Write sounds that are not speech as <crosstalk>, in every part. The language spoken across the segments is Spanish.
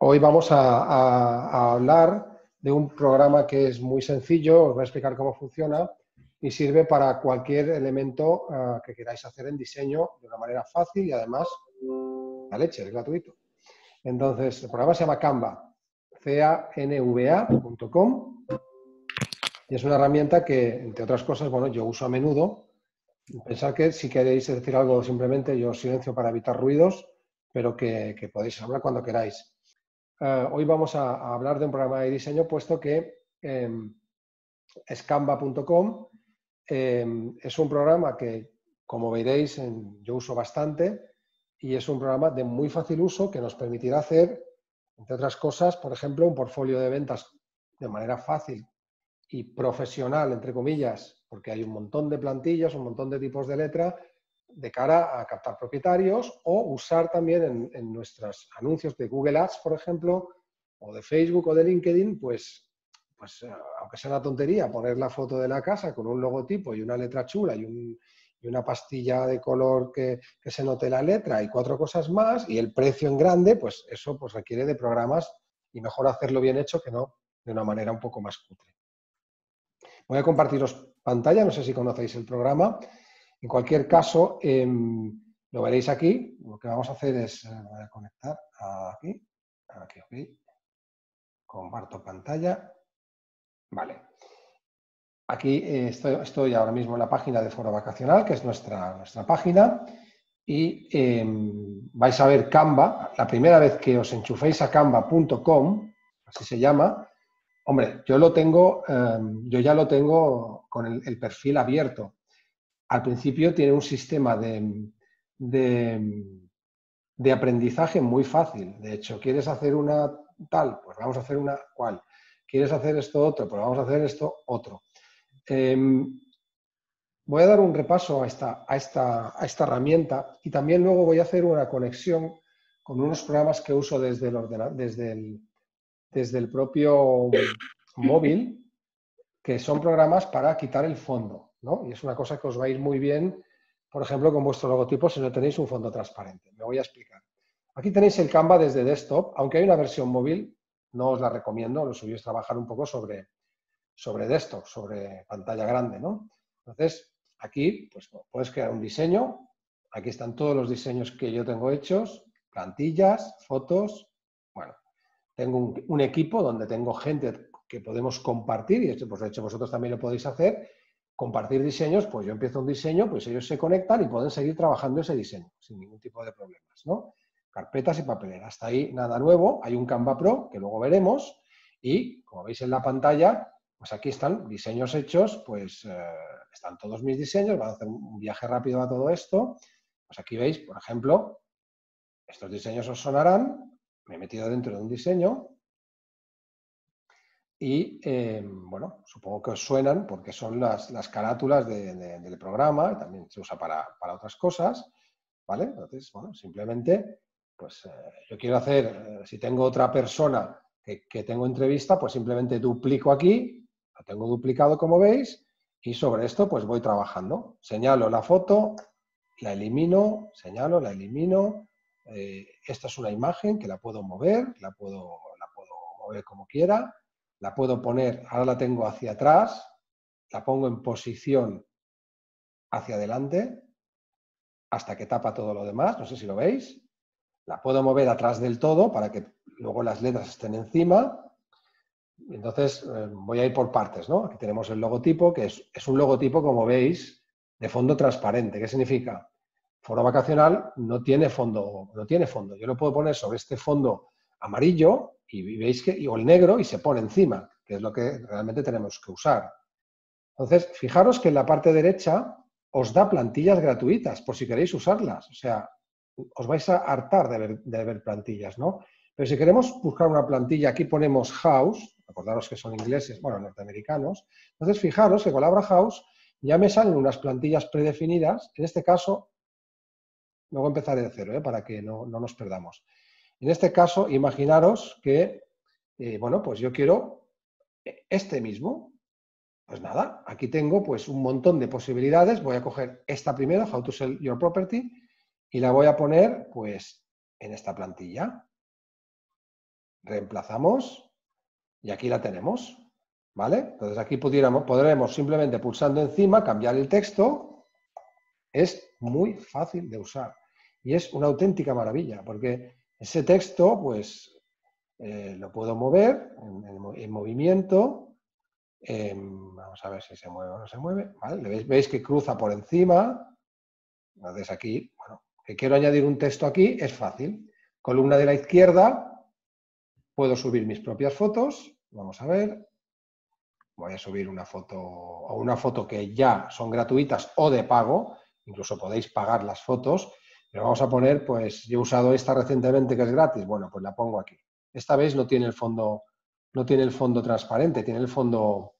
Hoy vamos a, hablar de un programa que es muy sencillo, os voy a explicar cómo funciona y sirve para cualquier elemento ah, que queráis hacer en diseño de una manera fácil y además la leche, es gratuito. Entonces, el programa se llama Canva, canva.com y es una herramienta que, entre otras cosas, bueno, yo uso a menudo. Pensad que si queréis decir algo simplemente, yo silencio para evitar ruidos, pero que podéis hablar cuando queráis. Eh, hoy vamos a, hablar de un programa de diseño, puesto que eh, Scamba.com em, es un programa que, como veréis, yo uso bastante y es un programa de muy fácil uso que nos permitirá hacer, entre otras cosas, por ejemplo, un portfolio de ventas de manera fácil y profesional, entre comillas, porque hay un montón de plantillas, un montón de tipos de letra de cara a captar propietarios o usar también en, nuestros anuncios de Google Ads, por ejemplo, o de Facebook o de LinkedIn, pues, pues eh, aunque sea una tontería, poner la foto de la casa con un logotipo y una letra chula y, una pastilla de color que, se note la letra y cuatro cosas más y el precio en grande, pues eso pues requiere de programas y mejor hacerlo bien hecho que no de una manera un poco más cutre. Voy a compartiros pantalla, no sé si conocéis el programa. En cualquier caso, em, lo veréis aquí. Lo que vamos a hacer es, eh, voy a conectar aquí, aquí, ok. Comparto pantalla. Vale. Aquí eh, estoy, ahora mismo en la página de Foro Vacacional, que es nuestra, nuestra página, y em, vais a ver Canva. La primera vez que os enchuféis a canva.com, así se llama, hombre, yo lo tengo, em, yo ya lo tengo con el perfil abierto al principio tiene un sistema de, de, aprendizaje muy fácil. De hecho, ¿quieres hacer una tal? Pues vamos a hacer una cual. ¿Quieres hacer esto otro? Pues vamos a hacer esto otro. Em, voy a dar un repaso a esta, a, esta, a esta herramienta y también luego voy a hacer una conexión con unos programas que uso desde el, desde el, desde el propio móvil, que son programas para quitar el fondo. Y es una cosa que os va a ir muy bien, por ejemplo, con vuestro logotipo si no tenéis un fondo transparente. Me voy a explicar. Aquí tenéis el Canva desde desktop, aunque hay una versión móvil, no os la recomiendo, lo suyo es trabajar un poco sobre, sobre desktop, sobre pantalla grande, ¿no? Entonces, aquí pues, puedes crear un diseño, aquí están todos los diseños que yo tengo hechos, plantillas, fotos, tengo un, equipo donde tengo gente que podemos compartir, y esto pues de hecho vosotros también lo podéis hacer, compartir diseños, pues yo empiezo un diseño, pues ellos se conectan y pueden seguir trabajando ese diseño sin ningún tipo de problemas, ¿no? Carpetas y papelera. Hasta ahí nada nuevo. Hay un Canva Pro que luego veremos y, como veis en la pantalla, pues aquí están diseños hechos, pues eh, están todos mis diseños. Van a hacer un viaje rápido a todo esto. Pues aquí veis, por ejemplo, estos diseños os sonarán. Me he metido dentro de un diseño y eh, bueno, supongo que os suenan porque son las, carátulas del programa, también se usa para, otras cosas, ¿vale? Entonces, bueno, simplemente, pues eh, yo quiero hacer, eh, si tengo otra persona que, que, tengo entrevista, pues simplemente duplico aquí, lo tengo duplicado como veis, y sobre esto pues voy trabajando. Señalo la foto, la elimino, señalo, la elimino. Esta es una imagen que la puedo mover, la puedo, la puedo mover como quiera la puedo poner, ahora la tengo hacia atrás, la pongo en posición hacia adelante hasta que tapa todo lo demás, no sé si lo veis. La puedo mover atrás del todo para que luego las letras estén encima. Entonces eh, voy a ir por partes, ¿no? Aquí tenemos el logotipo, que es, es un logotipo, como veis, de fondo transparente. ¿Qué significa? Foro vacacional no tiene fondo, no tiene fondo. Yo lo puedo poner sobre este fondo amarillo y veis que, o el negro y se pone encima, que es lo que realmente tenemos que usar. Entonces, fijaros que en la parte derecha os da plantillas gratuitas por si queréis usarlas. O sea, os vais a hartar de ver, plantillas, ¿no? Pero si queremos buscar una plantilla, aquí ponemos house, acordaros que son ingleses, bueno, norteamericanos. Entonces, fijaros que con la palabra house ya me salen unas plantillas predefinidas. En este caso, luego empezaré de cero, ¿eh? para que no, no nos perdamos. En este caso, imaginaros que, eh, bueno, pues yo quiero este mismo, Pues nada, aquí tengo pues un montón de posibilidades. Voy a coger esta primero, How to Sell Your Property, y la voy a poner pues en esta plantilla. Reemplazamos y aquí la tenemos. ¿Vale? Entonces aquí pudiéramos, podremos simplemente pulsando encima cambiar el texto. Es muy fácil de usar y es una auténtica maravilla porque ese texto pues eh, lo puedo mover en movimiento Em, vamos a ver si se mueve o no se mueve. ¿vale? ¿Veis, que cruza por encima? Entonces aquí, bueno, que quiero añadir un texto aquí, es fácil. Columna de la izquierda, puedo subir mis propias fotos. Vamos a ver. Voy a subir una foto o una foto que ya son gratuitas o de pago. Incluso podéis pagar las fotos. Pero vamos a poner, pues yo he usado esta recientemente que es gratis. Bueno, pues la pongo aquí. Esta vez no tiene el fondo no tiene el fondo transparente, tiene el fondo,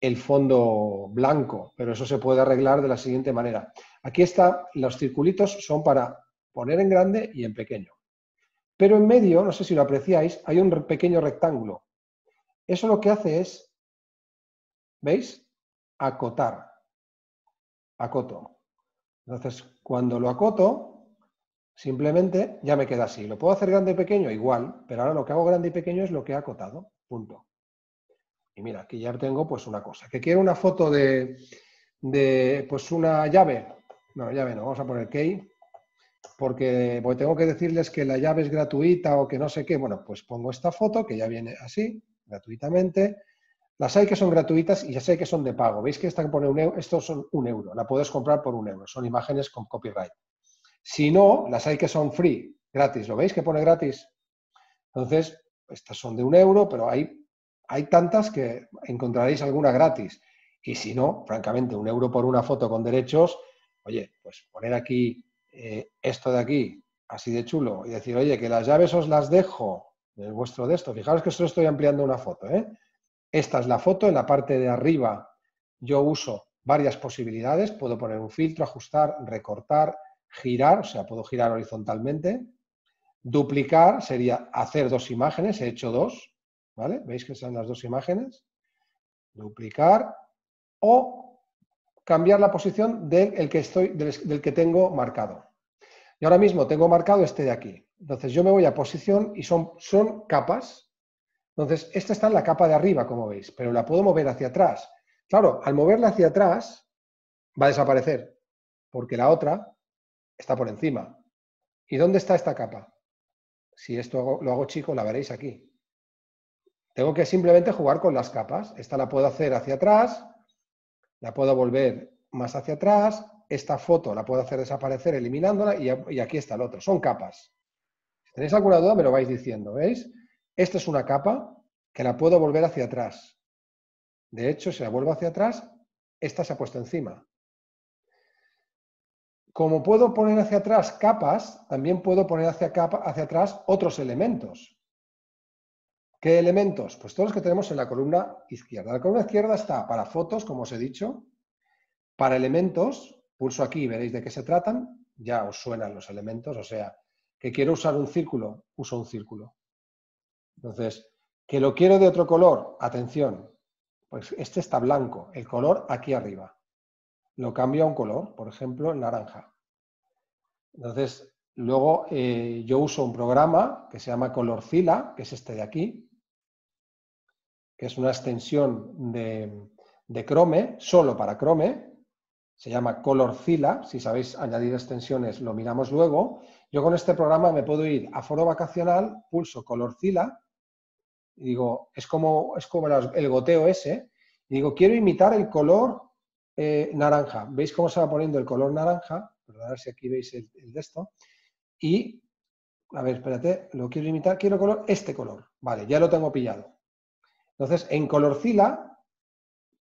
el fondo blanco, pero eso se puede arreglar de la siguiente manera. Aquí está, los circulitos son para poner en grande y en pequeño. Pero en medio, no sé si lo apreciáis, hay un pequeño rectángulo. Eso lo que hace es, ¿veis? Acotar. Acoto. Entonces, cuando lo acoto, Simplemente ya me queda así. Lo puedo hacer grande y pequeño, igual, pero ahora lo que hago grande y pequeño es lo que he acotado. Punto. Y mira, aquí ya tengo pues una cosa. Que quiero una foto de, pues una llave. No, llave no, vamos a poner key. Porque tengo que decirles que la llave es gratuita o que no sé qué. Bueno, pues pongo esta foto que ya viene así, gratuitamente. Las hay que son gratuitas y ya sé que son de pago. ¿Veis que que pone un euro? Estos son un euro. La puedes comprar por un euro. Son imágenes con copyright. Si no, las hay que son free, gratis. ¿Lo veis que pone gratis? Entonces, estas son de un euro, pero hay, hay tantas que encontraréis alguna gratis. Y si no, francamente, un euro por una foto con derechos, oye, pues poner aquí eh, esto de aquí, así de chulo, y decir, oye, que las llaves os las dejo en vuestro de esto. Fijaros que solo estoy ampliando una foto. ¿eh? Esta es la foto, en la parte de arriba yo uso varias posibilidades, puedo poner un filtro, ajustar, recortar, girar, o sea, puedo girar horizontalmente. Duplicar sería hacer dos imágenes, he hecho dos, ¿vale? ¿Veis que son las dos imágenes? Duplicar o cambiar la posición del, que, estoy, del, que tengo marcado. Y ahora mismo tengo marcado este de aquí. Entonces yo me voy a posición y son, son capas. Entonces, esta está en la capa de arriba, como veis, pero la puedo mover hacia atrás. Claro, al moverla hacia atrás va a desaparecer, porque la otra está por encima. ¿Y dónde está esta capa? Si esto lo hago chico, la veréis aquí. Tengo que simplemente jugar con las capas. Esta la puedo hacer hacia atrás, la puedo volver más hacia atrás, esta foto la puedo hacer desaparecer eliminándola y, aquí está el otro. Son capas. Si tenéis alguna duda me lo vais diciendo, ¿veis? Esta es una capa que la puedo volver hacia atrás. De hecho, si la vuelvo hacia atrás, esta se ha puesto encima. Como puedo poner hacia atrás capas, también puedo poner hacia, atrás otros elementos. ¿Qué elementos? Pues todos los que tenemos en la columna izquierda. La columna izquierda está para fotos, como os he dicho, para elementos, pulso aquí y veréis de qué se tratan, ya os suenan los elementos, o sea, que quiero usar un círculo, uso un círculo. Entonces, que lo quiero de otro color, atención, pues este está blanco, el color aquí arriba lo cambio a un color, por ejemplo, naranja. Entonces, luego eh, yo uso un programa que se llama Colorcila, que es este de aquí, que es una extensión de, de Chrome, solo para Chrome, se llama Colorcila, si sabéis añadir extensiones lo miramos luego. Yo con este programa me puedo ir a foro vacacional, pulso Colorcila, y digo, es como, es como el goteo ese, y digo, quiero imitar el color eh, naranja. ¿Veis cómo se va poniendo el color naranja? ver si aquí veis el, de esto. Y, a ver, espérate, lo quiero imitar, quiero color, este color. Vale, ya lo tengo pillado. Entonces, en Colorcila,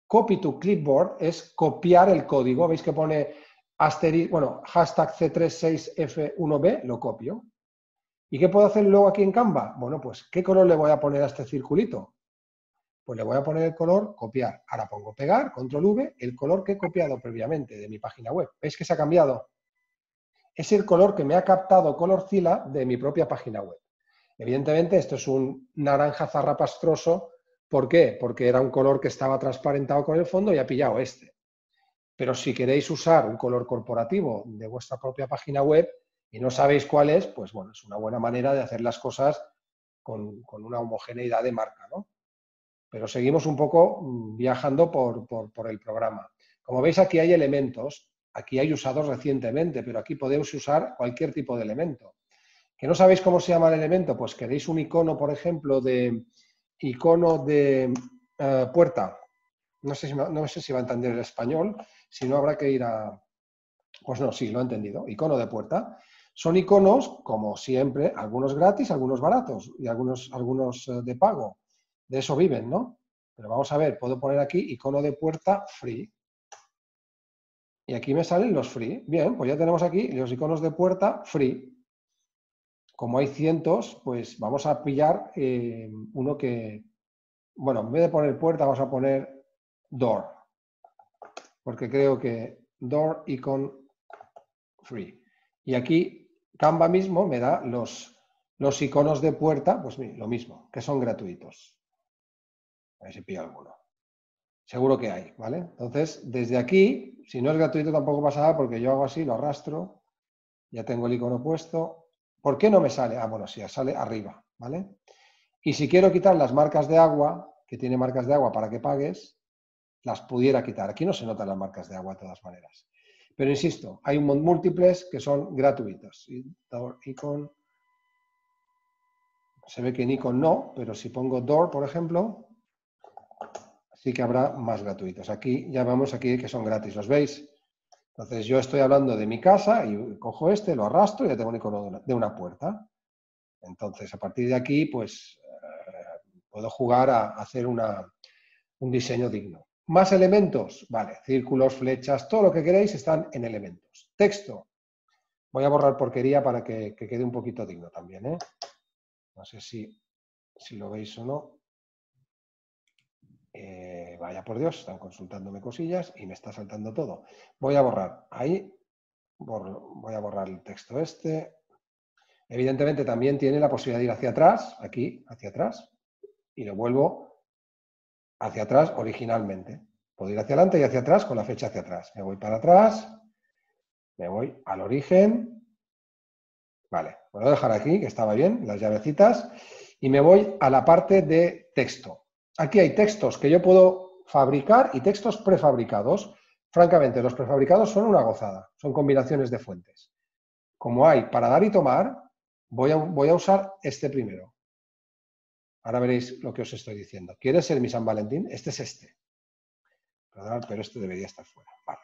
copy to clipboard es copiar el código. ¿Veis que pone bueno, hashtag C36F1B? Lo copio. ¿Y qué puedo hacer luego aquí en Canva? Bueno, pues, ¿qué color le voy a poner a este circulito? Pues le voy a poner el color, copiar. Ahora pongo pegar, control V, el color que he copiado previamente de mi página web. ¿Veis que se ha cambiado? Es el color que me ha captado Colorcila de mi propia página web. Evidentemente, esto es un naranja zarrapastroso ¿Por qué? Porque era un color que estaba transparentado con el fondo y ha pillado este. Pero si queréis usar un color corporativo de vuestra propia página web y no sabéis cuál es, pues bueno, es una buena manera de hacer las cosas con, una homogeneidad de marca, ¿no? Pero seguimos un poco mm, viajando por, por el programa. Como veis, aquí hay elementos, aquí hay usados recientemente, pero aquí podéis usar cualquier tipo de elemento. ¿Que no sabéis cómo se llama el elemento? Pues queréis un icono, por ejemplo, de icono de eh, puerta. No sé, si, no sé si va a entender el español, si no habrá que ir a... Pues no, sí, lo he entendido. Icono de puerta. Son iconos, como siempre, algunos gratis, algunos baratos y algunos, algunos eh, de pago. De eso viven, ¿no? Pero vamos a ver, puedo poner aquí icono de puerta free. Y aquí me salen los free. Bien, pues ya tenemos aquí los iconos de puerta free como hay cientos, pues vamos a pillar eh, uno que, bueno, en vez de poner puerta, vamos a poner door, porque creo que door icon free. Y aquí Canva mismo me da los, los iconos de puerta, pues lo mismo, que son gratuitos. A ver si pillo alguno. Seguro que hay, ¿vale? Entonces, desde aquí, si no es gratuito tampoco pasa nada porque yo hago así, lo arrastro, ya tengo el icono puesto, ¿Por qué no me sale? Ah, bueno, sí, sale arriba, ¿vale? Y si quiero quitar las marcas de agua, que tiene marcas de agua para que pagues, las pudiera quitar. Aquí no se notan las marcas de agua de todas maneras. Pero insisto, hay múltiples que son gratuitos. Icon. Se ve que en icon no, pero si pongo door, por ejemplo, sí que habrá más gratuitos. Aquí ya vemos aquí que son gratis. ¿Los veis? Entonces yo estoy hablando de mi casa y cojo este, lo arrastro y ya tengo un icono de una, puerta. Entonces a partir de aquí pues eh, puedo jugar a hacer un diseño digno. Más elementos, vale, círculos, flechas, todo lo que queréis están en elementos. Texto, voy a borrar porquería para que, quede un poquito digno también. ¿eh? No sé si, lo veis o no. Eh, vaya por Dios, están consultándome cosillas y me está saltando todo. Voy a borrar ahí, voy a borrar el texto este. Evidentemente también tiene la posibilidad de ir hacia atrás, aquí, hacia atrás, y lo vuelvo hacia atrás originalmente. Puedo ir hacia adelante y hacia atrás con la fecha hacia atrás. Me voy para atrás, me voy al origen. Vale, voy a dejar aquí, que estaba bien, las llavecitas, y me voy a la parte de texto. Aquí hay textos que yo puedo fabricar y textos prefabricados. Francamente, los prefabricados son una gozada, son combinaciones de fuentes. Como hay para dar y tomar, voy a, voy a usar este primero. Ahora veréis lo que os estoy diciendo. ¿Quieres ser mi San Valentín? Este es este. pero este debería estar fuera. Vale.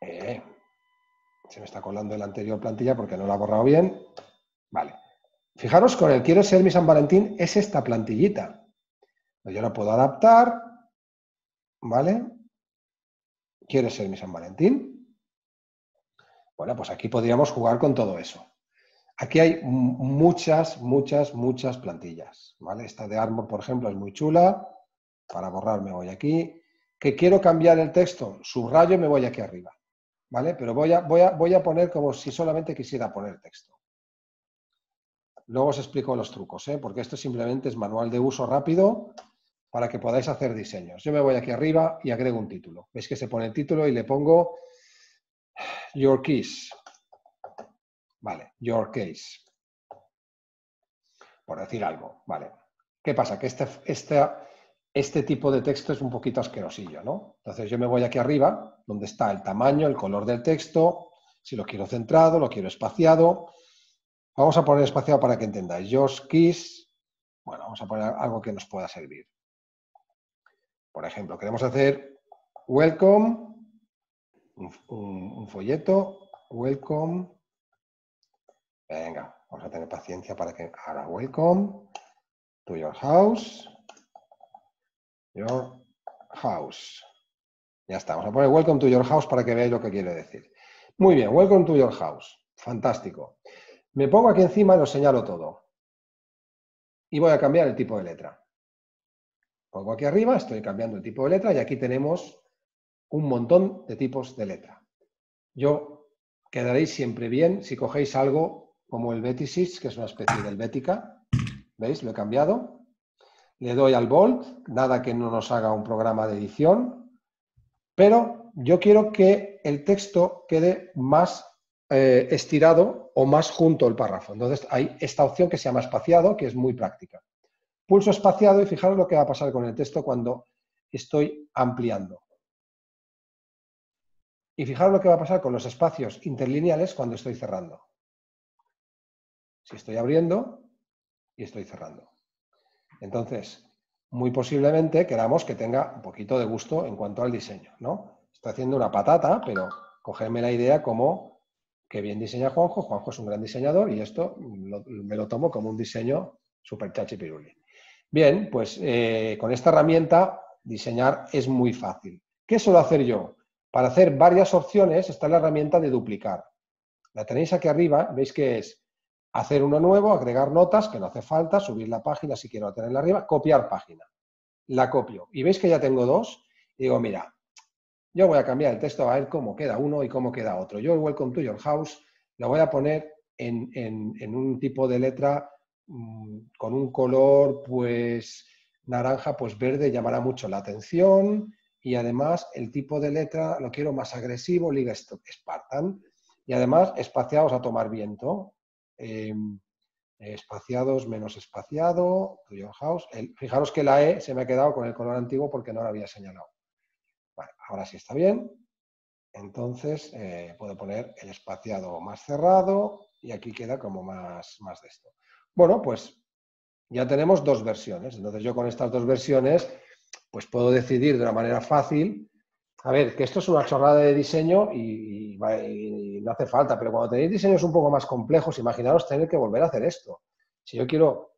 Eh, se me está colando el anterior plantilla porque no lo ha borrado bien. Vale. Fijaros, con el quiero ser mi San Valentín es esta plantillita. Yo la puedo adaptar, ¿vale? ¿Quieres ser mi San Valentín? Bueno, pues aquí podríamos jugar con todo eso. Aquí hay muchas, muchas, muchas plantillas, ¿vale? Esta de Armor, por ejemplo, es muy chula. Para borrar me voy aquí. Que quiero cambiar el texto, subrayo me voy aquí arriba, ¿vale? Pero voy a, voy a, voy a poner como si solamente quisiera poner texto. Luego os explico los trucos, ¿eh? porque esto simplemente es manual de uso rápido para que podáis hacer diseños. Yo me voy aquí arriba y agrego un título. Veis que se pone el título y le pongo Your Keys. Vale, Your Case. Por decir algo, vale. ¿Qué pasa? Que este, este, este tipo de texto es un poquito asquerosillo, ¿no? Entonces yo me voy aquí arriba, donde está el tamaño, el color del texto, si lo quiero centrado, lo quiero espaciado. Vamos a poner espaciado para que entendáis. Your Keys, bueno, vamos a poner algo que nos pueda servir. Por ejemplo, queremos hacer welcome, un, folleto, welcome. Venga, vamos a tener paciencia para que haga welcome to your house. Your house. Ya está, vamos a poner welcome to your house para que veáis lo que quiere decir. Muy bien, welcome to your house. Fantástico. Me pongo aquí encima y lo señalo todo. Y voy a cambiar el tipo de letra. Pongo aquí arriba, estoy cambiando el tipo de letra y aquí tenemos un montón de tipos de letra. Yo quedaréis siempre bien si cogéis algo como el Betisis, que es una especie de helvética. ¿Veis? Lo he cambiado. le doy al Bold, nada que no nos haga un programa de edición, pero yo quiero que el texto quede más eh, estirado o más junto al párrafo. Entonces hay esta opción que se llama espaciado, que es muy práctica. Pulso espaciado y fijaros lo que va a pasar con el texto cuando estoy ampliando. Y fijaros lo que va a pasar con los espacios interlineales cuando estoy cerrando. Si estoy abriendo y estoy cerrando. Entonces, muy posiblemente queramos que tenga un poquito de gusto en cuanto al diseño, ¿no? Estoy haciendo una patata, pero cogerme la idea como que bien diseña Juanjo, Juanjo es un gran diseñador y esto me lo tomo como un diseño super chachi piruli. Bien, pues eh, con esta herramienta diseñar es muy fácil. ¿Qué suelo hacer yo? Para hacer varias opciones está la herramienta de duplicar. La tenéis aquí arriba, veis que es hacer uno nuevo, agregar notas, que no hace falta, subir la página si quiero tenerla arriba, copiar página. La copio. Y veis que ya tengo dos. Y digo, mira, yo voy a cambiar el texto a ver cómo queda uno y cómo queda otro. Yo el Welcome to Your House lo voy a poner en, un tipo de letra mm, con un color, pues, naranja, pues verde, llamará mucho la atención. Y además el tipo de letra lo quiero más agresivo, Liga Spartan. Y además espaciados a tomar viento. Em, espaciados menos espaciado, to house. fijaros que la E se me ha quedado con el color antiguo porque no la había señalado. ahora sí está bien. Entonces eh, puedo poner el espaciado más cerrado y aquí queda como más, más de esto. Bueno, pues ya tenemos dos versiones. Entonces yo con estas dos versiones pues puedo decidir de una manera fácil a ver, que esto es una chorrada de diseño y, no hace falta, pero cuando tenéis diseños un poco más complejos, imaginaros tener que volver a hacer esto. Si yo quiero,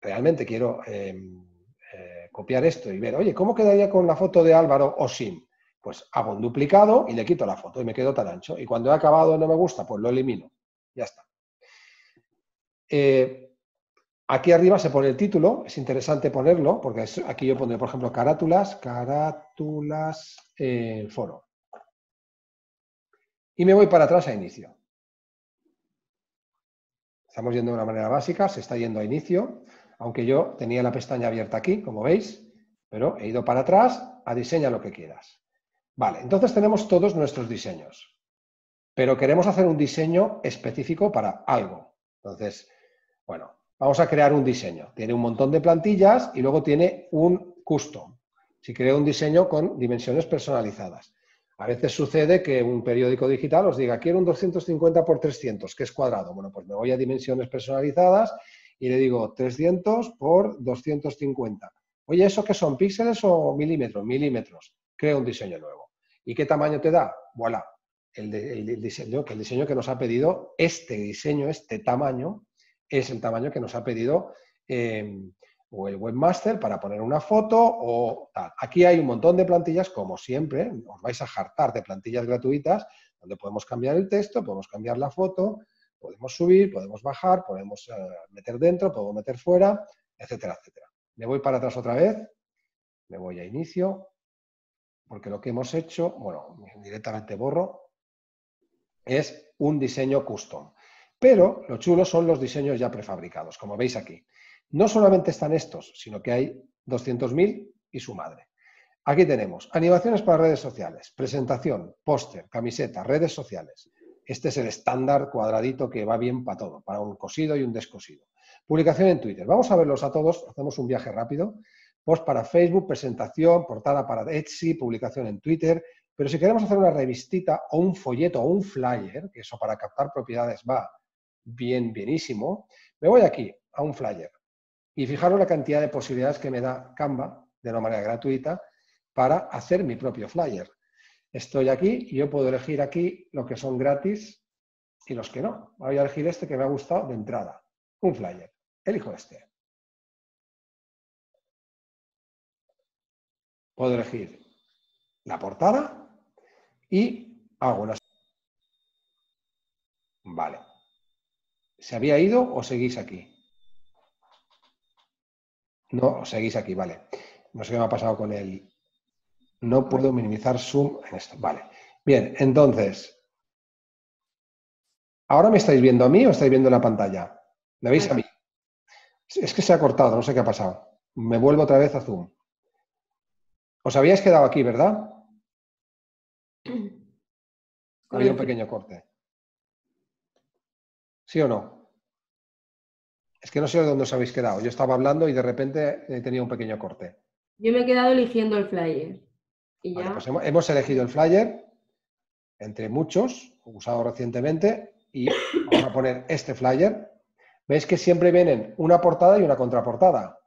realmente quiero em, eh, copiar esto y ver, oye, ¿cómo quedaría con la foto de Álvaro o sin? Pues hago un duplicado y le quito la foto y me quedo tan ancho. Y cuando he acabado no me gusta, pues lo elimino. Ya está. Eh, Aquí arriba se pone el título, es interesante ponerlo, porque aquí yo pondré, por ejemplo, carátulas, carátulas foro. Y me voy para atrás a inicio. Estamos yendo de una manera básica, se está yendo a inicio, aunque yo tenía la pestaña abierta aquí, como veis, pero he ido para atrás a diseña lo que quieras. Vale, entonces tenemos todos nuestros diseños, pero queremos hacer un diseño específico para algo. Entonces, bueno, Vamos a crear un diseño. Tiene un montón de plantillas y luego tiene un custom. Si creo un diseño con dimensiones personalizadas. A veces sucede que un periódico digital os diga, quiero un 250 por 300, que es cuadrado. Bueno, pues me voy a dimensiones personalizadas y le digo 300 por 250. Oye, ¿eso qué son? ¿Píxeles o milímetros? Milímetros. Creo un diseño nuevo. ¿Y qué tamaño te da? Voilà. El, diseño, que nos ha pedido, este diseño, este tamaño, es el tamaño que nos ha pedido em, o el webmaster para poner una foto o tal. Aquí hay un montón de plantillas, como siempre, os vais a hartar de plantillas gratuitas, donde podemos cambiar el texto, podemos cambiar la foto, podemos subir, podemos bajar, podemos eh, meter dentro, podemos meter fuera, etcétera, etcétera. Me voy para atrás otra vez, me voy a inicio, porque lo que hemos hecho, bueno, directamente borro, es un diseño custom. Pero lo chulo son los diseños ya prefabricados, como veis aquí. No solamente están estos, sino que hay 200.000 y su madre. Aquí tenemos animaciones para redes sociales, presentación, póster, camiseta, redes sociales. Este es el estándar cuadradito que va bien para todo, para un cosido y un descosido. Publicación en Twitter. Vamos a verlos a todos, hacemos un viaje rápido. Post para Facebook, presentación, portada para Etsy, publicación en Twitter. Pero si queremos hacer una revistita o un folleto o un flyer, que eso para captar propiedades va bien, bienísimo, me voy aquí a un flyer y fijaros la cantidad de posibilidades que me da Canva de una manera gratuita para hacer mi propio flyer. Estoy aquí y yo puedo elegir aquí lo que son gratis y los que no. Voy a elegir este que me ha gustado de entrada, un flyer. Elijo este. Puedo elegir la portada y hago una... Vale. ¿Se había ido o seguís aquí? No, seguís aquí, vale. No sé qué me ha pasado con el... No puedo minimizar zoom en esto. Vale. Bien, entonces... ¿Ahora me estáis viendo a mí o estáis viendo la pantalla? ¿Me veis a mí? Es que se ha cortado, no sé qué ha pasado. Me vuelvo otra vez a Zoom. Os habíais quedado aquí, ¿verdad? <clears throat> Había un pequeño corte. ¿Sí o no? Es que no sé de dónde os habéis quedado. Yo estaba hablando y de repente he tenido un pequeño corte. Yo me he quedado eligiendo el flyer. Pues hemos, elegido el flyer entre muchos, usado recientemente, y vamos a poner este flyer. Veis que siempre vienen una portada y una contraportada.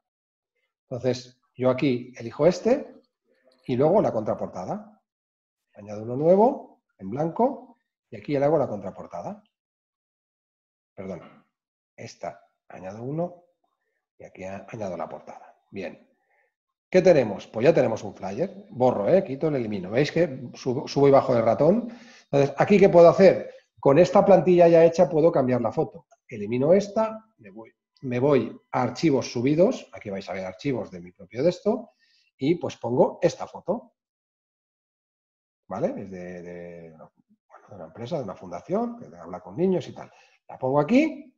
Entonces, yo aquí elijo este y luego la contraportada. Añado uno nuevo, en blanco, y aquí le hago la contraportada. Perdón, esta añado uno y aquí añado la portada. Bien. ¿Qué tenemos? Pues ya tenemos un flyer. Borro, ¿eh? quito, lo elimino. ¿Veis que subo, y bajo el ratón? Entonces, ¿aquí qué puedo hacer? Con esta plantilla ya hecha puedo cambiar la foto. Elimino esta, me voy, me voy a archivos subidos, aquí vais a ver archivos de mi propio de esto, y pues pongo esta foto. ¿Vale? Es de, de una empresa, de una fundación, que habla con niños y tal. La pongo aquí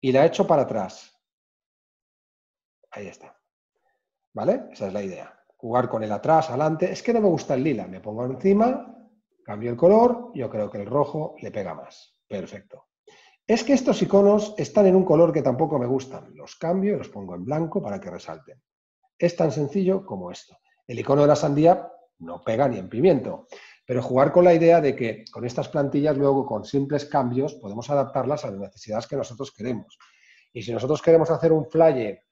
y la echo para atrás. Ahí está. ¿Vale? Esa es la idea. Jugar con el atrás, adelante. Es que no me gusta el lila. Me pongo encima, cambio el color. Yo creo que el rojo le pega más. Perfecto. Es que estos iconos están en un color que tampoco me gustan. Los cambio y los pongo en blanco para que resalten. Es tan sencillo como esto. El icono de la sandía no pega ni en pimiento. Pero jugar con la idea de que con estas plantillas luego con simples cambios podemos adaptarlas a las necesidades que nosotros queremos. Y si nosotros queremos hacer un flyer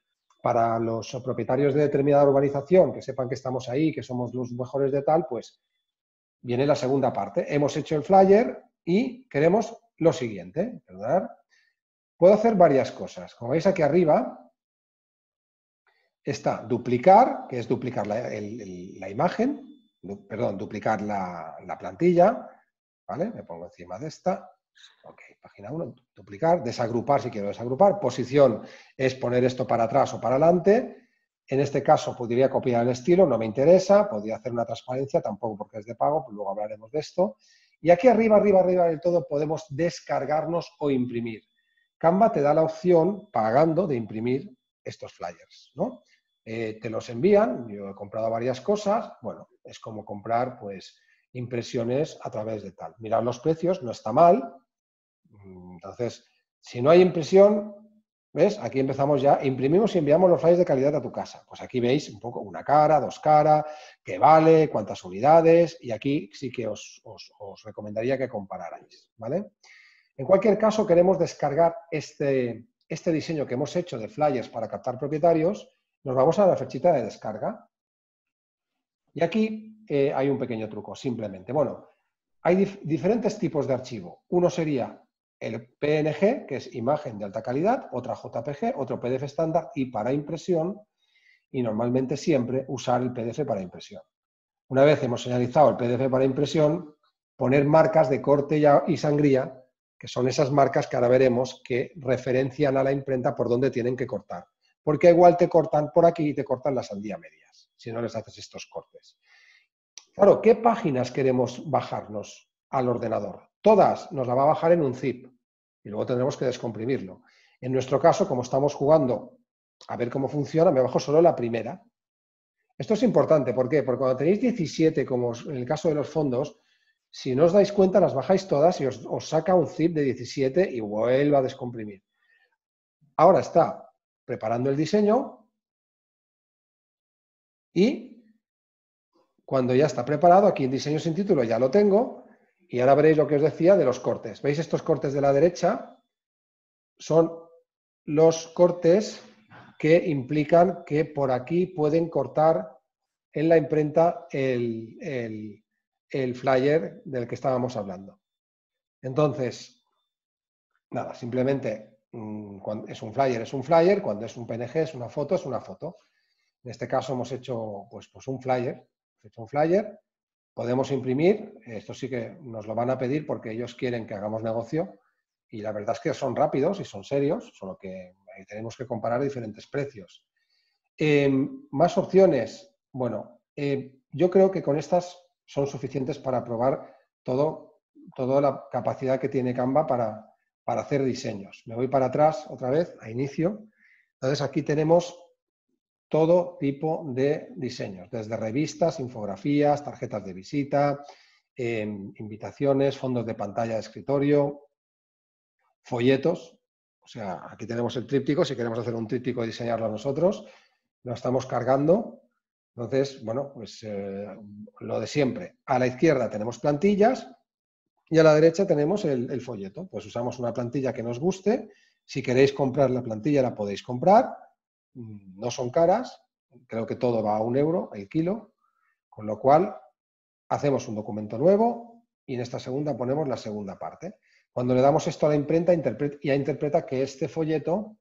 para los propietarios de determinada urbanización, que sepan que estamos ahí, que somos los mejores de tal, pues viene la segunda parte. Hemos hecho el flyer y queremos lo siguiente. Puedo hacer varias cosas. Como veis aquí arriba, está duplicar, que es duplicar la, imagen, perdón, duplicar la, la plantilla, ¿vale? Me pongo encima de esta, Ok, página 1, duplicar, desagrupar si quiero desagrupar, posición es poner esto para atrás o para adelante, en este caso podría copiar el estilo, no me interesa, podría hacer una transparencia, tampoco porque es de pago, pues luego hablaremos de esto. Y aquí arriba, arriba, arriba del todo podemos descargarnos o imprimir. Canva te da la opción, pagando, de imprimir estos flyers, ¿no? Eh, te los envían, yo he comprado varias cosas, bueno, es como comprar, pues, impresiones a través de tal. Mirad los precios, no está mal, Mm, entonces, si no hay impresión, ¿ves? Aquí empezamos ya, imprimimos y enviamos los flyers de calidad a tu casa. Pues aquí veis un poco una cara, dos caras, qué vale, cuántas unidades, y aquí sí que os, recomendaría que compararais, ¿vale? En cualquier caso, queremos descargar este, este diseño que hemos hecho de flyers para captar propietarios, nos vamos a la flechita de descarga. Y aquí eh, hay un pequeño truco, simplemente. Bueno, hay diferentes tipos de archivo. Uno sería el PNG, que es imagen de alta calidad, otra JPG, otro PDF estándar y para impresión, y normalmente siempre usar el PDF para impresión. Una vez hemos señalizado el PDF para impresión, poner marcas de corte y sangría, que son esas marcas que ahora veremos que referencian a la imprenta por dónde tienen que cortar. Porque igual te cortan por aquí y te cortan las sandía medias, si no les haces estos cortes. Claro, ¿qué páginas queremos bajarnos al ordenador? Todas nos la va a bajar en un zip y luego tendremos que descomprimirlo. En nuestro caso, como estamos jugando a ver cómo funciona, me bajo solo la primera. Esto es importante, ¿por qué? Porque cuando tenéis 17, como en el caso de los fondos, si no os dais cuenta, las bajáis todas y os, os saca un zip de 17 y vuelve a descomprimir. Ahora está preparando el diseño y cuando ya está preparado, aquí en diseño sin título ya lo tengo, y ahora veréis lo que os decía de los cortes. ¿Veis estos cortes de la derecha? Son los cortes que implican que por aquí pueden cortar en la imprenta el, flyer del que estábamos hablando. Entonces, nada, simplemente cuando es un flyer, es un flyer, cuando es un PNG, es una foto, es una foto. En este caso hemos hecho pues, pues un flyer, hemos hecho un flyer Podemos imprimir, esto sí que nos lo van a pedir porque ellos quieren que hagamos negocio y la verdad es que son rápidos y son serios, solo que tenemos que comparar diferentes precios. Em, más opciones, bueno, eh, yo creo que con estas son suficientes para probar todo, toda la capacidad que tiene Canva para, para hacer diseños. Me voy para atrás otra vez, a inicio. Entonces aquí tenemos todo tipo de diseños, desde revistas, infografías, tarjetas de visita, em, invitaciones, fondos de pantalla de escritorio, folletos. O sea, aquí tenemos el tríptico, si queremos hacer un tríptico y diseñarlo nosotros, lo estamos cargando. Entonces, bueno, pues eh, lo de siempre. A la izquierda tenemos plantillas y a la derecha tenemos el, folleto. Pues usamos una plantilla que nos guste. Si queréis comprar la plantilla, la podéis comprar Mm, no son caras, creo que todo va a un euro el kilo, con lo cual hacemos un documento nuevo y en esta segunda ponemos la segunda parte. Cuando le damos esto a la imprenta, ya interpreta que este folleto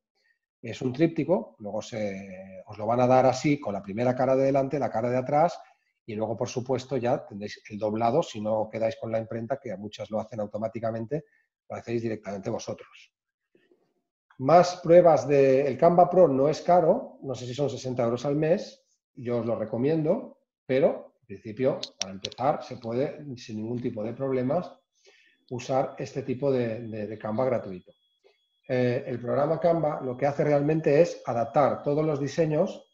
es un tríptico, luego se, os lo van a dar así con la primera cara de delante, la cara de atrás y luego, por supuesto, ya tendréis el doblado si no quedáis con la imprenta, que muchas lo hacen automáticamente, lo hacéis directamente vosotros. Más pruebas del el Canva Pro no es caro, no sé si son 60 euros al mes, yo os lo recomiendo, pero en principio, para empezar, se puede, sin ningún tipo de problemas, usar este tipo de, Canva gratuito. Eh, el programa Canva lo que hace realmente es adaptar todos los diseños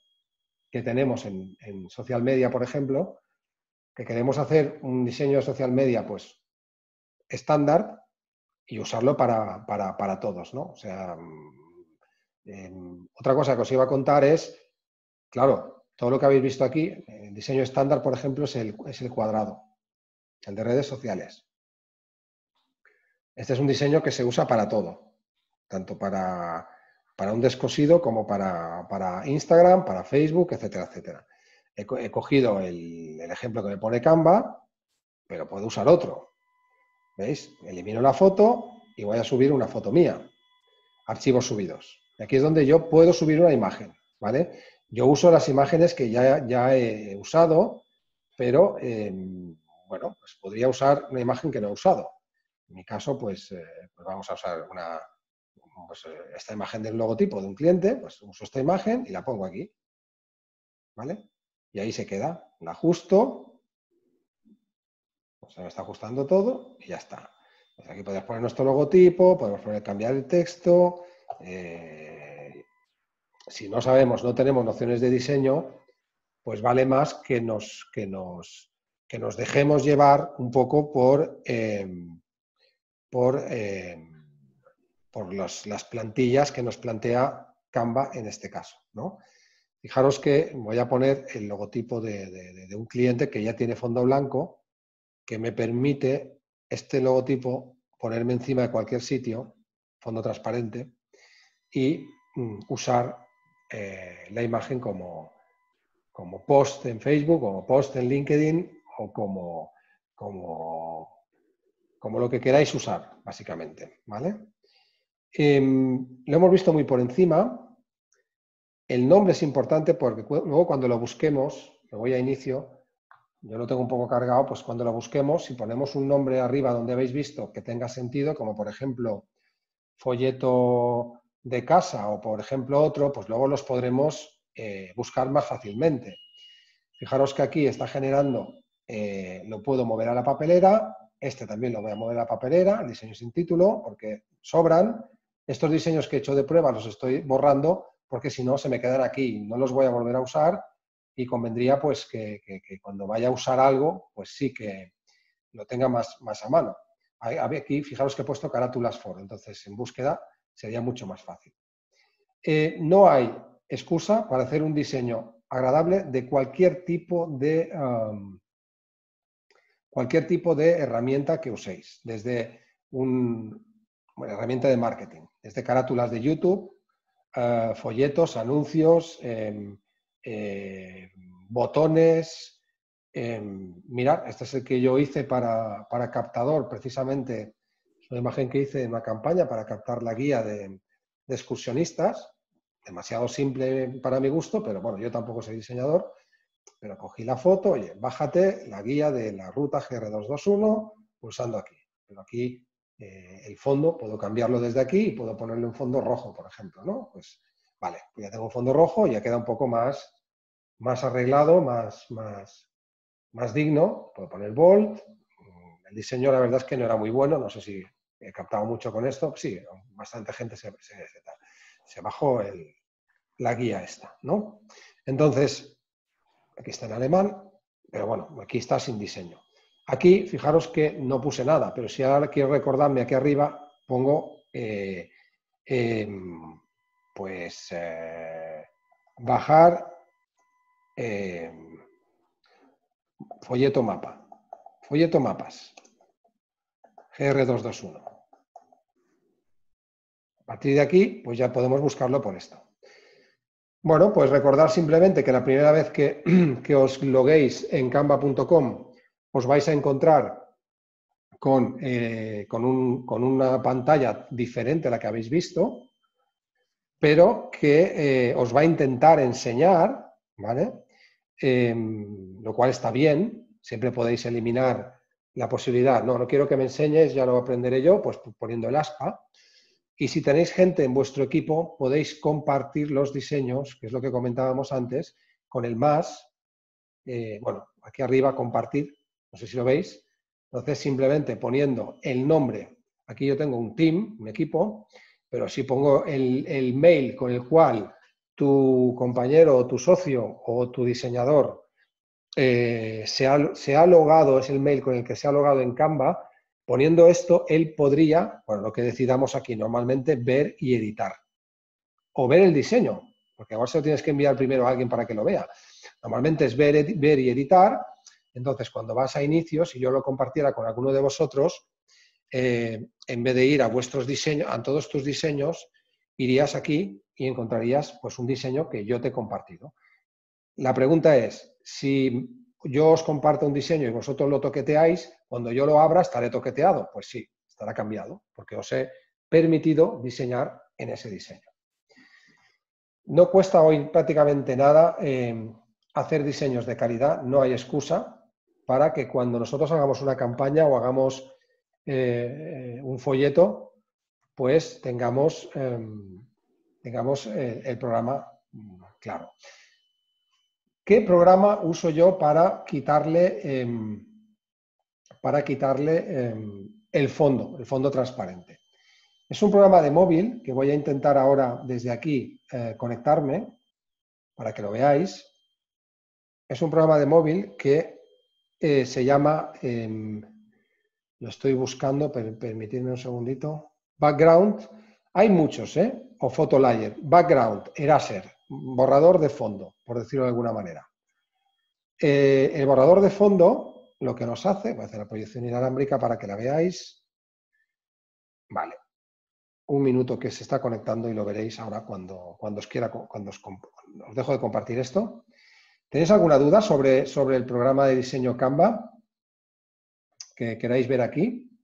que tenemos en, social media, por ejemplo, que queremos hacer un diseño de social media pues estándar, y usarlo para, para, todos, ¿no? O sea, mm, otra cosa que os iba a contar es, claro, todo lo que habéis visto aquí, el diseño estándar, por ejemplo, es el, es el cuadrado, el de redes sociales. Este es un diseño que se usa para todo, tanto para, para un descosido como para, para, Instagram, para Facebook, etcétera, etcétera. He, cogido el, el, ejemplo que me pone Canva, pero puedo usar otro. ¿Veis? Elimino la foto y voy a subir una foto mía. Archivos subidos. Y aquí es donde yo puedo subir una imagen, ¿vale? Yo uso las imágenes que ya, ya he usado, pero, em, bueno, pues podría usar una imagen que no he usado. En mi caso, pues, eh, pues vamos a usar una, pues, eh, esta imagen del logotipo de un cliente, pues uso esta imagen y la pongo aquí, ¿vale? Y ahí se queda. La ajusto se me está ajustando todo y ya está. Pues aquí podemos poner nuestro logotipo, podemos poner cambiar el texto. Eh, si no sabemos, no tenemos nociones de diseño, pues vale más que nos, que nos, que nos dejemos llevar un poco por, em, por, em, por las plantillas que nos plantea Canva en este caso. ¿no? Fijaros que voy a poner el logotipo de un cliente que ya tiene fondo blanco que me permite este logotipo ponerme encima de cualquier sitio, fondo transparente, y mm, usar eh, la imagen como, como post en Facebook, como post en LinkedIn o como, como, como lo que queráis usar, básicamente. ¿vale? Em, lo hemos visto muy por encima. El nombre es importante porque luego cuando lo busquemos, me voy a inicio, yo lo tengo un poco cargado, pues cuando lo busquemos, si ponemos un nombre arriba donde habéis visto que tenga sentido, como por ejemplo folleto de casa o por ejemplo otro, pues luego los podremos eh, buscar más fácilmente. Fijaros que aquí está generando, eh, lo puedo mover a la papelera, este también lo voy a mover a la papelera, el diseño sin título, porque sobran. Estos diseños que he hecho de prueba los estoy borrando porque si no se me quedan aquí, no los voy a volver a usar y convendría pues que, cuando vaya a usar algo, pues sí que lo tenga más, a mano. Aquí, fijaros que he puesto carátulas for, entonces en búsqueda sería mucho más fácil. Eh, no hay excusa para hacer un diseño agradable de cualquier tipo de, cualquier tipo de herramienta que uséis, desde una herramienta de marketing, desde carátulas de YouTube, eh, folletos, anuncios, em, eh, botones. Eh, mirad, este es el que yo hice para, captador, precisamente, es una imagen que hice en una campaña para captar la guía de, excursionistas, demasiado simple para mi gusto, pero bueno, yo tampoco soy diseñador, pero cogí la foto, oye, bájate la guía de la ruta GR221 pulsando aquí. Pero aquí eh, el fondo puedo cambiarlo desde aquí y puedo ponerle un fondo rojo, por ejemplo, ¿no? Pues Vale, pues ya tengo un fondo rojo, ya queda un poco más, más arreglado, más, más, más digno. Puedo poner bold. El diseño, la verdad es que no era muy bueno, no sé si he captado mucho con esto. Sí, bastante gente se, se, bajó la guía esta, ¿no? Entonces, aquí está en alemán, pero bueno, aquí está sin diseño. Aquí, fijaros que no puse nada, pero si ahora quiero recordarme aquí arriba, pongo, eh, em, pues, eh, bajar em, folleto mapa, folleto mapas, GR221. A partir de aquí, pues ya podemos buscarlo por esto. Bueno, pues recordar simplemente que la primera vez que, <clears throat> que os loguéis en canva.com os vais a encontrar con, eh, con, una pantalla diferente a la que habéis visto, pero que eh, os va a intentar enseñar, ¿vale? Em, lo cual está bien, siempre podéis eliminar la posibilidad, no, no quiero que me enseñes, ya lo aprenderé yo, pues poniendo el aspa. Y si tenéis gente en vuestro equipo, podéis compartir los diseños, que es lo que comentábamos antes, con el más, eh, bueno, aquí arriba compartir, no sé si lo veis. Entonces, simplemente poniendo el nombre, aquí yo tengo un team, un equipo, pero si pongo el, mail con el cual tu compañero o tu socio o tu diseñador eh, se, ha, se, ha, logado, es el mail con el que se ha logado en Canva, poniendo esto, él podría, bueno, lo que decidamos aquí, normalmente ver y editar. O ver el diseño, porque ahora se lo tienes que enviar primero a alguien para que lo vea. Normalmente es ver, ver y editar, entonces, cuando vas a inicios, si yo lo compartiera con alguno de vosotros, eh, en vez de ir a vuestros diseños, a todos tus diseños, irías aquí y encontrarías pues, un diseño que yo te he compartido. La pregunta es, si yo os comparto un diseño y vosotros lo toqueteáis, cuando yo lo abra estaré toqueteado. Pues sí, estará cambiado, porque os he permitido diseñar en ese diseño. No cuesta hoy prácticamente nada eh, hacer diseños de calidad, no hay excusa para que cuando nosotros hagamos una campaña o hagamos eh, un folleto, pues tengamos, em, tengamos eh, el programa claro. ¿Qué programa uso yo para quitarle, em, para quitarle em, el fondo, el fondo transparente? Es un programa de móvil que voy a intentar ahora desde aquí eh, conectarme para que lo veáis. Es un programa de móvil que eh, se llama, em, lo estoy buscando, permitidme un segundito, background, hay muchos, ¿eh? O photo layer, background, eraser, borrador de fondo, por decirlo de alguna manera. Eh, el borrador de fondo lo que nos hace, voy a hacer la proyección inalámbrica para que la veáis. Vale. Un minuto que se está conectando y lo veréis ahora cuando, cuando os quiera, cuando os dejo de compartir esto. ¿Tenéis alguna duda sobre, sobre el programa de diseño Canva que queráis ver aquí?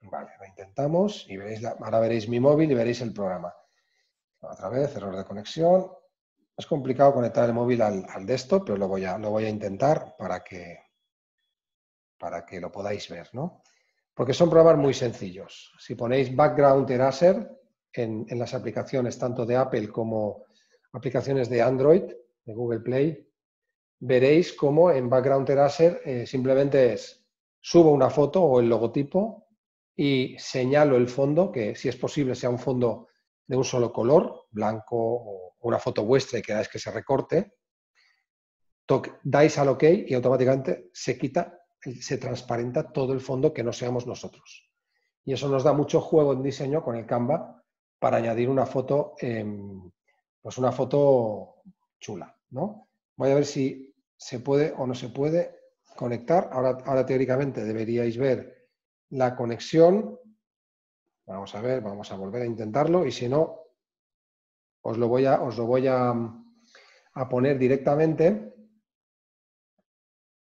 Vale, lo intentamos y veréis ahora veréis mi móvil y veréis el programa. Otra vez, error de conexión. Es complicado conectar el móvil al, al desktop, pero lo voy, a, lo voy a intentar para que, para que lo podáis ver, ¿no? Porque son programas muy sencillos. Si ponéis Background Eraser en, en las aplicaciones tanto de Apple como aplicaciones de Android, de Google Play, veréis cómo en Background Eraser eh, simplemente es subo una foto o el logotipo y señalo el fondo, que si es posible sea un fondo de un solo color, blanco o una foto vuestra y queráis que se recorte, dais al OK y automáticamente se quita, se transparenta todo el fondo que no seamos nosotros. Y eso nos da mucho juego en diseño con el Canva para añadir una foto, pues una foto chula. ¿No? Voy a ver si se puede o no se puede conectar. Ahora, teóricamente deberíais ver la conexión. Vamos a ver, vamos a volver a intentarlo y si no, os lo voy a, a, poner directamente.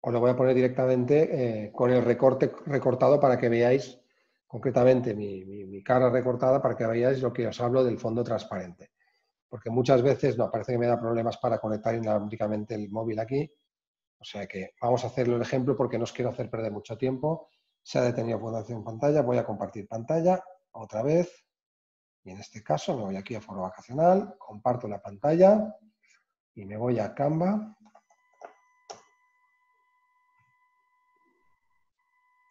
Os lo voy a poner directamente eh, con el recorte recortado para que veáis concretamente mi cara recortada para que veáis lo que os hablo del fondo transparente porque muchas veces no, parece que me da problemas para conectar inalámbricamente el móvil aquí. O sea que vamos a hacerlo el ejemplo porque no os quiero hacer perder mucho tiempo. Se ha detenido en pantalla, voy a compartir pantalla otra vez. Y en este caso me voy aquí a foro vacacional, comparto la pantalla y me voy a Canva.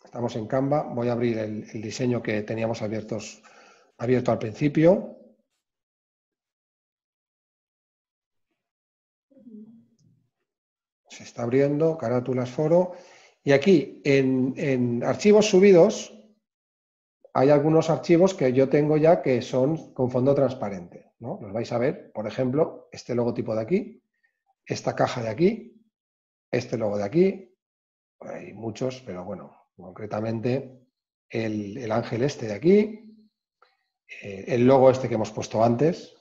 Estamos en Canva, voy a abrir el, el diseño que teníamos abiertos, abierto al principio. Se está abriendo, carátulas, foro. Y aquí, en, archivos subidos, hay algunos archivos que yo tengo ya que son con fondo transparente. ¿no? Los vais a ver, por ejemplo, este logotipo de aquí, esta caja de aquí, este logo de aquí, hay muchos, pero bueno, concretamente el, ángel este de aquí, eh, el logo este que hemos puesto antes,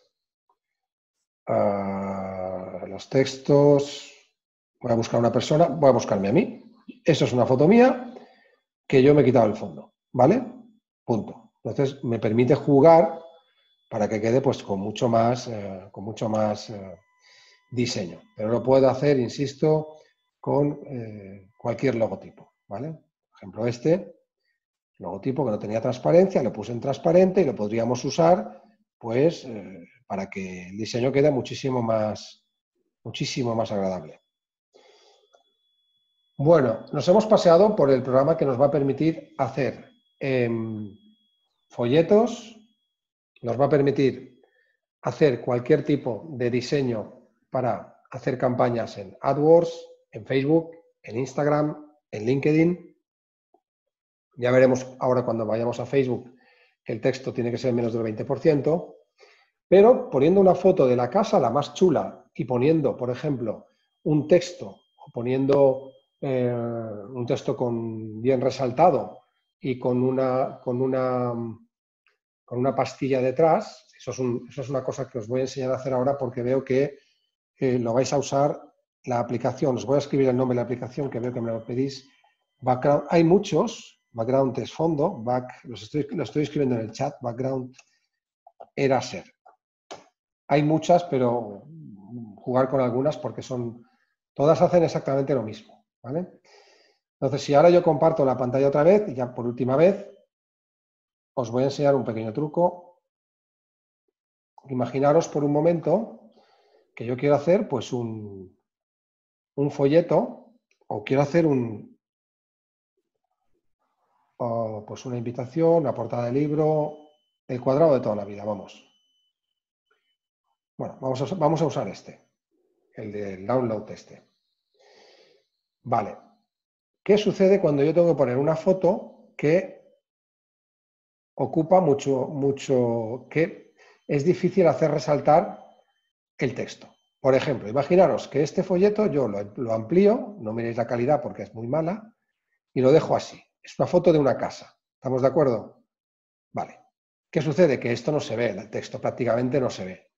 ah, los textos, voy a buscar una persona, voy a buscarme a mí. Eso es una foto mía que yo me he quitado el fondo, ¿vale? Punto. Entonces me permite jugar para que quede pues con mucho más, eh, con mucho más eh, diseño. Pero lo puedo hacer, insisto, con eh, cualquier logotipo, ¿vale? Por ejemplo, este logotipo que no tenía transparencia, lo puse en transparente y lo podríamos usar pues para que el diseño quede muchísimo más, muchísimo más agradable. Bueno, nos hemos paseado por el programa que nos va a permitir hacer em, folletos, nos va a permitir hacer cualquier tipo de diseño para hacer campañas en AdWords, en Facebook, en Instagram, en LinkedIn. Ya veremos ahora cuando vayamos a Facebook que el texto tiene que ser menos del 20%, pero poniendo una foto de la casa, la más chula, y poniendo, por ejemplo, un texto o poniendo eh, un texto con, bien resaltado y con una, con una, con una pastilla detrás. Eso es, eso es, una cosa que os voy a enseñar a hacer ahora porque veo que eh, lo vais a usar la aplicación. Os voy a escribir el nombre de la aplicación que veo que me lo pedís. Background. Hay muchos. Background es fondo. Back, los estoy, lo estoy escribiendo en el chat. Background era ser. Hay muchas, pero jugar con algunas porque son. Todas hacen exactamente lo mismo. Entonces, si ahora yo comparto la pantalla otra vez, y ya por última vez, os voy a enseñar un pequeño truco. Imaginaros por un momento que yo quiero hacer pues un, un folleto o quiero hacer un, pues una invitación, una portada de libro, el cuadrado de toda la vida, vamos. Bueno, vamos a, vamos a usar este, el del download este. Vale. ¿Qué sucede cuando yo tengo que poner una foto que ocupa mucho, mucho, que es difícil hacer resaltar el texto? Por ejemplo, imaginaros que este folleto yo lo, lo amplío, no miréis la calidad porque es muy mala, y lo dejo así. Es una foto de una casa. ¿Estamos de acuerdo? Vale. ¿Qué sucede? Que esto no se ve, el texto prácticamente no se ve.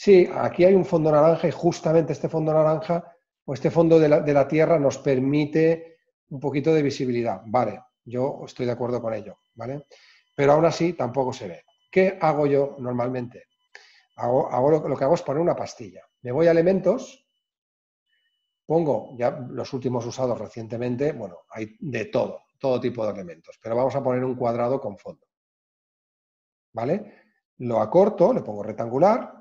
Sí, aquí hay un fondo naranja y justamente este fondo naranja o este fondo de la, Tierra nos permite un poquito de visibilidad. Vale, yo estoy de acuerdo con ello, ¿vale? Pero aún así tampoco se ve. ¿Qué hago yo normalmente? Hago, lo, que hago es poner una pastilla. Me voy a elementos, pongo ya los últimos usados recientemente, bueno, hay de todo, todo tipo de elementos, pero vamos a poner un cuadrado con fondo. ¿Vale? Lo acorto, le pongo rectangular,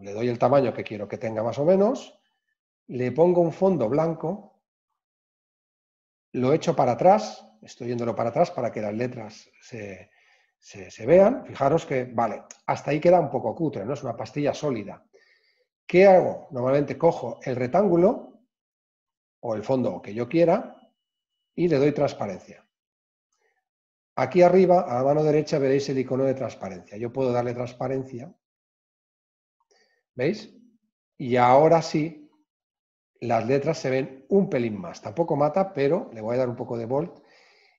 le doy el tamaño que quiero que tenga más o menos, le pongo un fondo blanco, lo echo para atrás, estoy yéndolo para atrás para que las letras se, vean. Fijaros que, vale, hasta ahí queda un poco cutre, ¿no? Es una pastilla sólida. ¿Qué hago? Normalmente cojo el rectángulo o el fondo que yo quiera y le doy transparencia. Aquí arriba, a la mano derecha, veréis el icono de transparencia. Yo puedo darle transparencia ¿Veis? Y ahora sí, las letras se ven un pelín más. Tampoco mata, pero le voy a dar un poco de volt.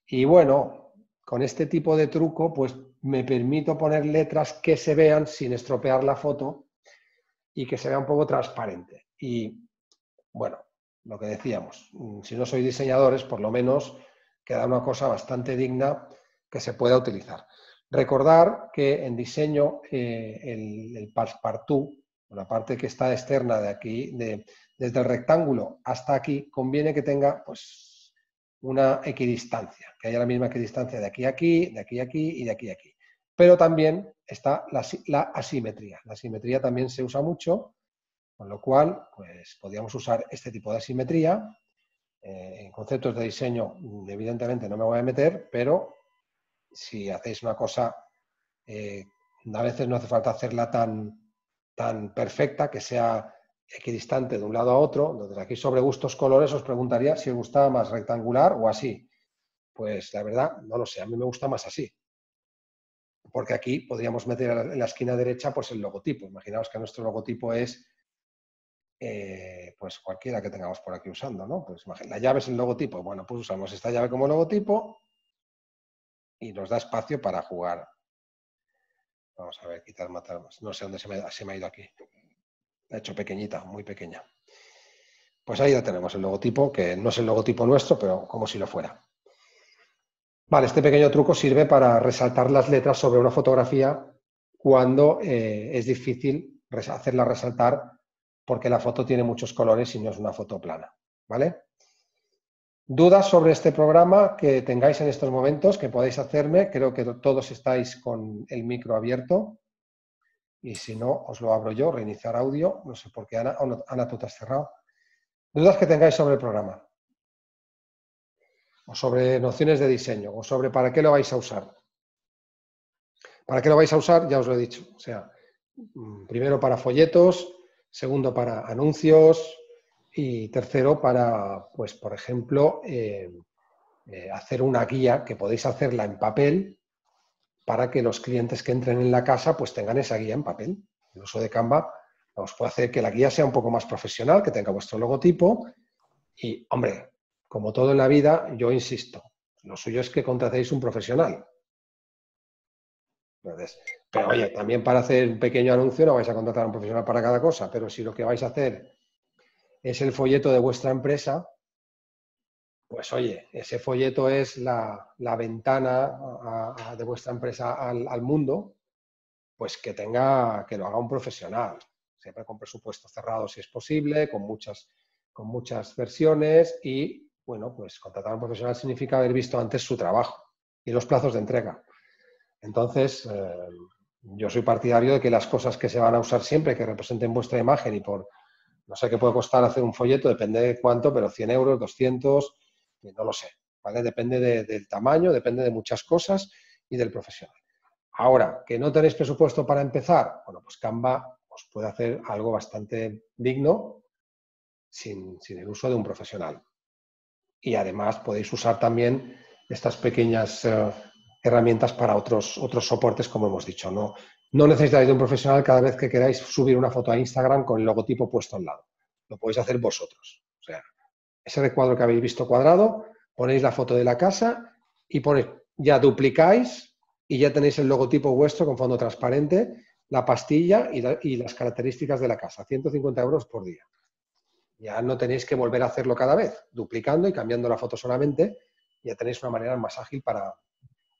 Y bueno, con este tipo de truco, pues me permito poner letras que se vean sin estropear la foto y que se vea un poco transparente. Y bueno, lo que decíamos, mm, si no soy diseñadores, por lo menos queda una cosa bastante digna que se pueda utilizar. Recordar que en diseño eh, el, el passepartout la parte que está externa de aquí, desde el rectángulo hasta aquí, conviene que tenga pues, una equidistancia, que haya la misma equidistancia de aquí a aquí, de aquí a aquí y de aquí a aquí. Pero también está la, asimetría. La asimetría también se usa mucho, con lo cual pues, podríamos usar este tipo de asimetría. Eh, en conceptos de diseño, evidentemente no me voy a meter, pero si hacéis una cosa, eh, a veces no hace falta hacerla tan, tan perfecta que sea equidistante de un lado a otro. Entonces, aquí sobre gustos colores os preguntaría si os gustaba más rectangular o así. Pues la verdad, no lo sé, a mí me gusta más así. Porque aquí podríamos meter en la esquina derecha pues el logotipo. Imaginaos que nuestro logotipo es eh, pues cualquiera que tengamos por aquí usando, ¿no? Pues la llave es el logotipo. Bueno, pues usamos esta llave como logotipo y nos da espacio para jugar. Vamos a ver, quitar, matar. No sé dónde se me, se me ha ido aquí. La he hecho pequeñita, muy pequeña. Pues ahí ya tenemos el logotipo, que no es el logotipo nuestro, pero como si lo fuera. Vale, este pequeño truco sirve para resaltar las letras sobre una fotografía cuando eh, es difícil hacerla resaltar porque la foto tiene muchos colores y no es una foto plana. ¿Vale? Dudas sobre este programa que tengáis en estos momentos, que podéis hacerme. Creo que todos estáis con el micro abierto. Y si no, os lo abro yo, reiniciar audio. No sé por qué, Ana. Ana, tú te has cerrado. Dudas que tengáis sobre el programa. O sobre nociones de diseño. O sobre para qué lo vais a usar. ¿Para qué lo vais a usar? Ya os lo he dicho. O sea, mm, primero para folletos, segundo para anuncios y tercero para, pues, por ejemplo, eh, eh, hacer una guía que podéis hacerla en papel para que los clientes que entren en la casa pues tengan esa guía en papel. El uso de Canva os puede hacer que la guía sea un poco más profesional, que tenga vuestro logotipo y, hombre, como todo en la vida, yo insisto, lo suyo es que contratéis un profesional. pero oye, también para hacer un pequeño anuncio no vais a contratar a un profesional para cada cosa, pero si lo que vais a hacer es el folleto de vuestra empresa, pues oye, ese folleto es la, ventana de vuestra empresa al, mundo, pues que tenga, que lo haga un profesional, siempre con presupuesto cerrado si es posible, con muchas, con muchas versiones y, bueno, pues contratar a un profesional significa haber visto antes su trabajo y los plazos de entrega. Entonces, eh, yo soy partidario de que las cosas que se van a usar siempre, que representen vuestra imagen y por, no sé qué puede costar hacer un folleto, depende de cuánto, pero 100 euros, 200, no lo sé, ¿vale? Depende del tamaño, depende de muchas cosas y del profesional. Ahora, que no tenéis presupuesto para empezar, bueno, pues Canva os puede hacer algo bastante digno sin, el uso de un profesional. Y además podéis usar también estas pequeñas eh, herramientas para otros, otros soportes, como hemos dicho. No, no necesitáis de un profesional cada vez que queráis subir una foto a Instagram con el logotipo puesto al lado. Lo podéis hacer vosotros. O sea, ese recuadro que habéis visto cuadrado, ponéis la foto de la casa y ponéis, ya duplicáis y ya tenéis el logotipo vuestro con fondo transparente, la pastilla y, las características de la casa. 150 euros por día. Ya no tenéis que volver a hacerlo cada vez, duplicando y cambiando la foto solamente. Ya tenéis una manera más ágil para,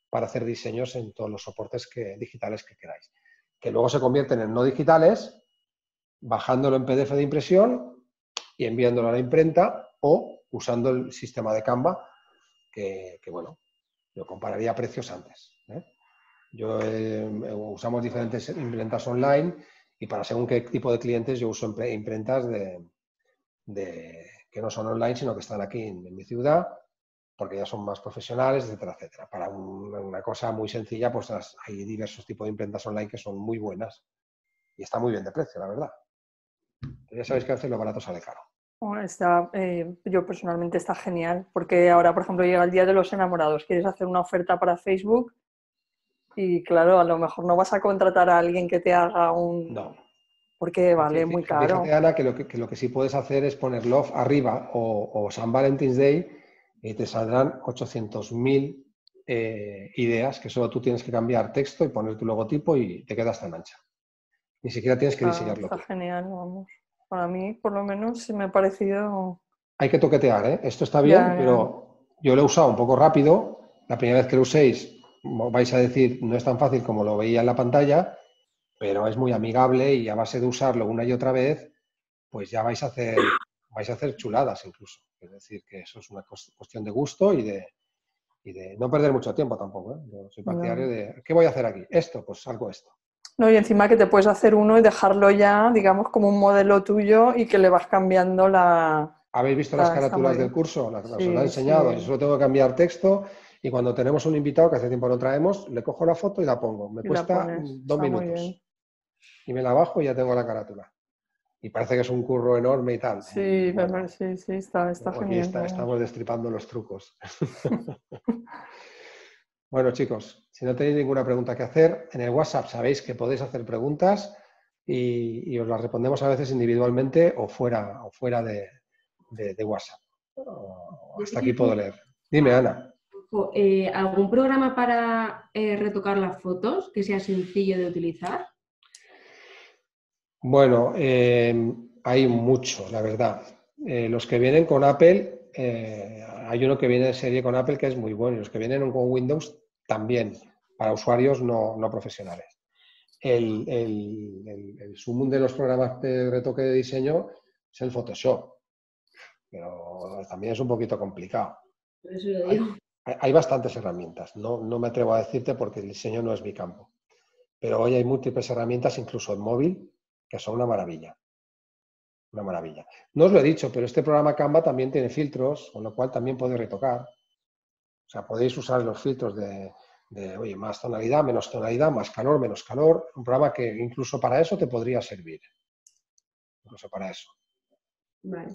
para hacer diseños en todos los soportes digitales que queráis. Que luego se convierten en no digitales, bajándolo en PDF de impresión y enviándolo a la imprenta o usando el sistema de Canva, que, bueno, yo compararía precios antes. ¿eh? Yo eh, usamos diferentes imprentas online y para según qué tipo de clientes yo uso imprentas de, que no son online, sino que están aquí en, mi ciudad, porque ya son más profesionales, etcétera, etcétera. Para una cosa muy sencilla, pues hay diversos tipos de imprentas online que son muy buenas y está muy bien de precio, la verdad. ya sabéis que a veces lo barato sale caro. Está, eh, yo personalmente está genial, porque ahora, por ejemplo, llega el Día de los Enamorados, quieres hacer una oferta para Facebook y claro, a lo mejor no vas a contratar a alguien que te haga un... No. Porque vale muy caro. Fíjate, Ana, que lo que, lo que sí puedes hacer es poner Love arriba o, San Valentine's Day y te saldrán 800.000 eh, ideas que solo tú tienes que cambiar texto y poner tu logotipo y te quedas tan ancha. Ni siquiera tienes que diseñarlo. Está genial, vamos. Para mí, por lo menos, sí me ha parecido... Hay que toquetear, ¿eh? Esto está bien, pero yo lo he usado un poco rápido. La primera vez que lo uséis vais a decir, no es tan fácil como lo veía en la pantalla, pero es muy amigable y a base de usarlo una y otra vez, pues ya vais a hacer, vais a hacer chuladas incluso. Es decir, que eso es una cuestión de gusto y de, y de no perder mucho tiempo tampoco. ¿eh? Yo soy partidario de, ¿qué voy a hacer aquí? Esto, pues algo esto. No, y encima que te puedes hacer uno y dejarlo ya, digamos, como un modelo tuyo y que le vas cambiando la... ¿Habéis visto las carátulas del curso? Las, he enseñado. Yo solo tengo que cambiar texto y cuando tenemos un invitado, que hace tiempo no traemos, le cojo la foto y la pongo. Me cuesta dos minutos. y me la bajo y ya tengo la carátula. Y parece que es un curro enorme y tal. Sí, Bueno, pero sí, sí, está, está aquí genial. está- ¿no? estamos destripando los trucos. <laughs> bueno, chicos, si no tenéis ninguna pregunta que hacer, en el WhatsApp sabéis que podéis hacer preguntas y, y os las respondemos a veces individualmente o fuera, o fuera de, de- de WhatsApp. O- Hasta aquí puedo leer. Dime, Ana. Eh, ¿Algún programa para eh, retocar las fotos que sea sencillo de utilizar? Bueno, eh, hay mucho, la verdad. Eh, los que vienen con Apple, eh, hay uno que viene de serie con Apple que es muy bueno, y los que vienen con Windows también, para usuarios no, no profesionales. El, el, el, el sumum de los programas de retoque de diseño es el Photoshop, pero también es un poquito complicado. Por eso lo digo. Hay, hay bastantes herramientas, no, no me atrevo a decirte porque el diseño no es mi campo, pero hoy hay múltiples herramientas, incluso en móvil, que son una maravilla. Una maravilla. No os lo he dicho, pero este programa Canva también tiene filtros, con lo cual también podéis retocar. O sea, podéis usar los filtros de, de, oye, más tonalidad, menos tonalidad, más calor, menos calor. Un programa que incluso para eso te podría servir. Incluso para eso. Vale.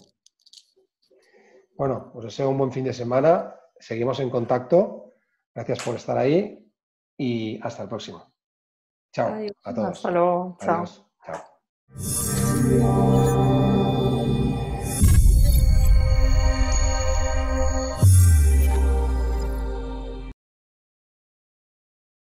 Bueno, os deseo un buen fin de semana. Seguimos en contacto. Gracias por estar ahí y hasta el próximo. Chao Adiós. a todos. Hasta luego. Adiós. Chao. Thank you.